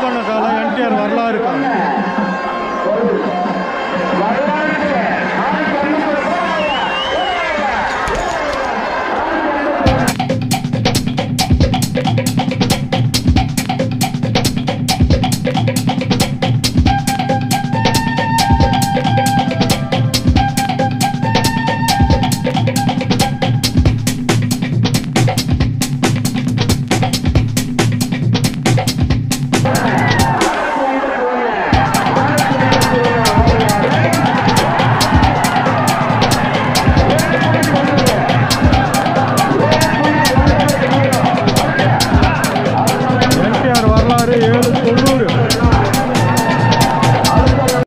பாபண்ண காலம் என்டிஆர் வரலாறு காலம் ഏഴ് തൊണ്ണൂറ്